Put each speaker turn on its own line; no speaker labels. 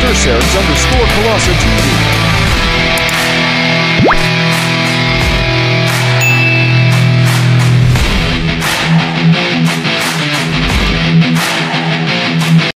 Mr. Underscore Colossa TV.